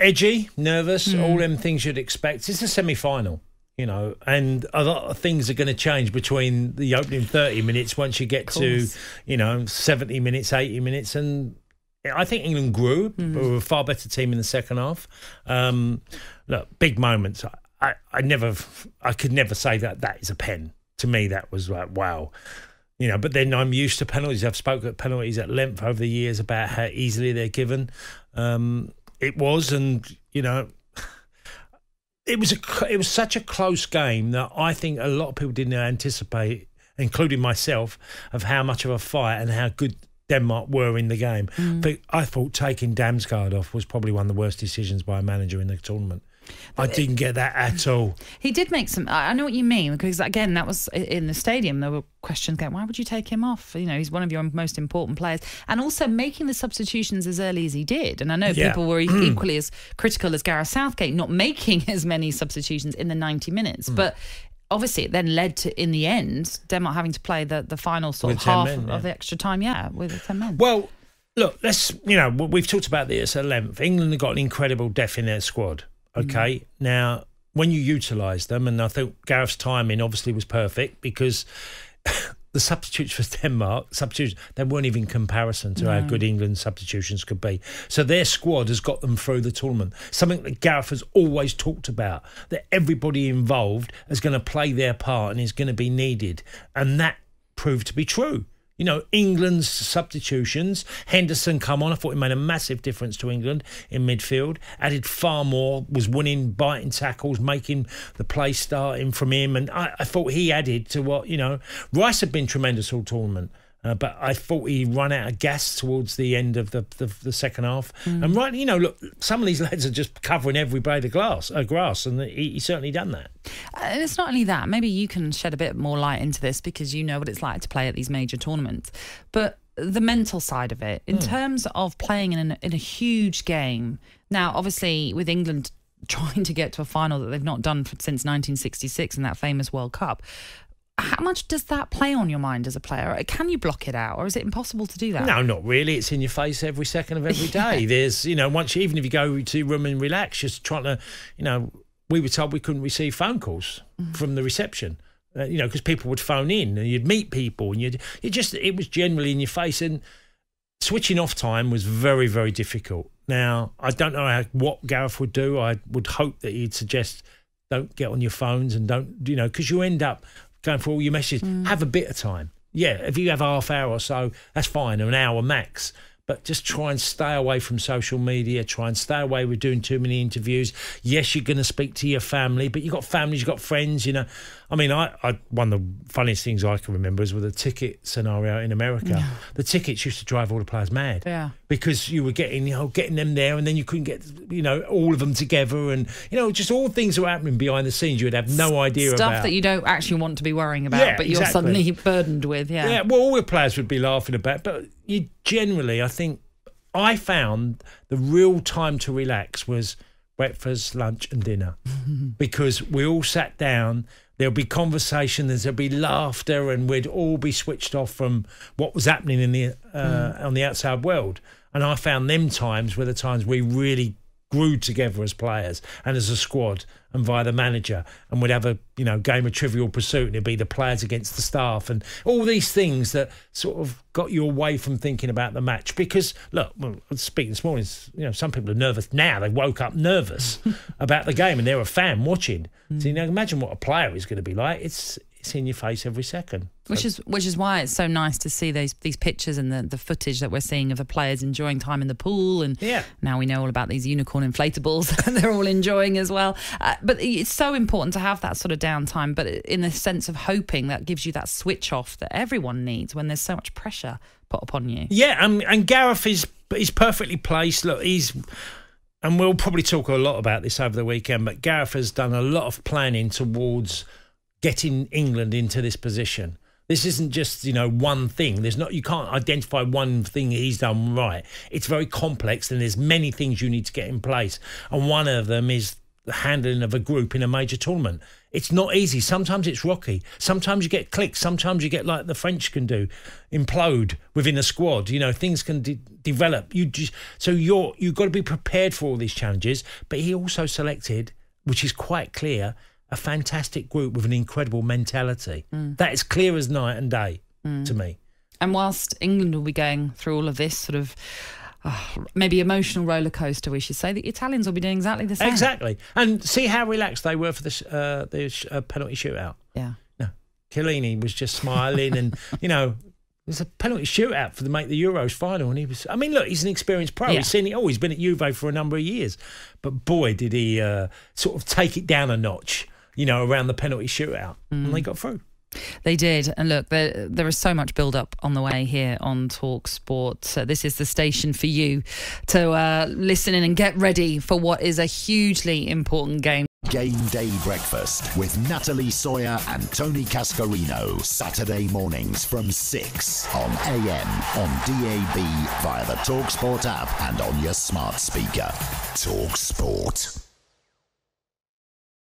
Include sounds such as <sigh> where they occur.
edgy, nervous, all them things you'd expect. It's a semi final. You know, and a lot of things are going to change between the opening 30 minutes once you get to, you know, 70 minutes, 80 minutes. And I think England grew, We were a far better team in the second half. Um, look, big moments. I, I never, I could never say that that is a pen. To me, that was like, wow. You know, but then I'm used to penalties. I've spoken at penalties at length over the years about how easily they're given. Um, it was, and you know, it was a it was such a close game that I think a lot of people didn't anticipate, including myself, of how much of a fight and how good Denmark were in the game. But I thought taking Damsgaard off was probably one of the worst decisions by a manager in the tournament. I didn't get that at all. <laughs> He did make some. I know what you mean because again, that was in the stadium. There were questions going, "Why would you take him off?" You know, he's one of your most important players, and also making the substitutions as early as he did. And I know Yeah. people were <clears throat> equally as critical as Gareth Southgate not making <laughs> as many substitutions in the ninety Mm. minutes, but. Obviously, it then led to, in the end, Denmark having to play the, the final sort With of half men, of yeah. the extra time, yeah, with the 10 men. Well, look, let's you know we- we've talked about this at length. England have got an incredible depth in their squad. Mm. Okay, now when you utilise them, and I think Gareth's timing obviously was perfect because. The substitutes for Denmark, substitutes, they weren't even comparison to how good England substitutions could be. So their squad has got them through the tournament. Something that Gareth has always talked about, that everybody involved is going to play their part and is going to be needed. And that proved to be true. You know, England's substitutions. Henderson come on. I thought he made a massive difference to England in midfield. Added far more. Was winning, biting tackles, making the play starting from him. And I, I thought he added to what you know. Rice had been tremendous all tournament. Uh, but I thought he ran out of gas towards the end of the the, the second half. And right, you know, look, some of these <laughs> lads are just covering every blade of glass, uh, grass, and he, he certainly done that. And it's not only that. Maybe you can shed a bit more light into this because you know what it's like to play at these major tournaments. But the mental side of it, in terms of playing in, an, in a huge game. Now, obviously, with England <laughs> trying to get to a final that they've not done for, since 1966 in that famous World Cup. How much does that play on your mind as a player? Can you block it out, or is it impossible to do that? No, not really. It's in your face every second of every <laughs> day. There's, you know, once even if you go to your room and relax, just trying to, you know, we were told we couldn't receive phone calls from the reception. Uh, you know, because people would phone in and you'd meet people and you'd, it just, it was generally in your face. And switching off time was very, very difficult. Now, I don't know how, what Gareth would do. I would hope that he'd suggest don't get on your phones and don't, you know, because you end up going for all your messages. Mm. Have a bit of time. Yeah, if you have a half hour or so, that's fine, or an hour max. But just try and stay away from social media. Try and stay away with doing too many interviews. Yes, you're going to speak to your family, but you've got families, you've got friends. You know, I mean, I, I one of the funniest things I can remember is with the ticket scenario in America. The tickets used to drive all the players mad Yeah. Because you were getting you know getting them there and then you couldn't get you know all of them together and you know just all things were happening behind the scenes you would have no idea about Stuff about that you don't actually want to be worrying about, Yeah, but you're exactly. suddenly burdened with. Yeah. yeah well all the players would be laughing about but you generally I think I found the real time to relax was breakfast lunch and dinner <laughs> because we all sat down there'll be conversation there'll be laughter and we'd all be switched off from what was happening in the uh, on the outside world and I found them times were the times we really grew together as players and as a squad and via the manager. And we'd have a you know game of trivial pursuit and it'd be the players against the staff and all these things that sort of got you away from thinking about the match. Because look well, speaking this morning you know some people are nervous now. They woke up nervous <laughs> about the game and they're a fan watching. So you know imagine what a player is going to be like. It's it's in your face every second Which is which is why it's so nice to see these these pictures and the, the footage that we're seeing of the players enjoying time in the pool and Yeah. now we know all about these unicorn inflatables <laughs> that they're all enjoying as well. Uh, but it's so important to have that sort of downtime, but in the sense of hoping that gives you that switch off that everyone needs when there's so much pressure put upon you. Yeah, and, and Gareth is is perfectly placed. Look, he's and we'll probably talk a lot about this over the weekend. But Gareth has done a lot of planning towards getting England into this position. This isn't just you know one thing. There's not you can't identify one thing he's done right. It's very complex, and there's many things you need to get in place. And one of them is the handling of a group in a major tournament. It's not easy. Sometimes it's rocky. Sometimes you get clicks. Sometimes you get like the French can do, implode within a squad. You know, things can de- develop. You just so you're you've got to be prepared for all these challenges. But he also selected, which is quite clear, a fantastic group with an incredible mentality. That is clear as night and day to me. And whilst England will be going through all of this sort of oh, maybe emotional roller coaster, we should say, the Italians will be doing exactly the same. Exactly. And see how relaxed they were for the uh, the sh- uh, penalty shootout. Yeah. No, Chiellini was just smiling, and <laughs> you know, it was a penalty shootout for the make the Euros final, and he was. I mean, look, he's an experienced pro. Yeah. He's seen it all. He's been at Juve for a number of years, but boy, did he uh, sort of take it down a notch. You know, around the penalty shootout, and they got through. They did. And look, there, there is so much build up on the way here on Talk Sport. So this is the station for you to uh, listen in and get ready for what is a hugely important game. Game Day Breakfast with Natalie Sawyer and Tony Cascarino. Saturday mornings from 6 on AM, on DAB, via the TalkSport app, and on your smart speaker. TalkSport.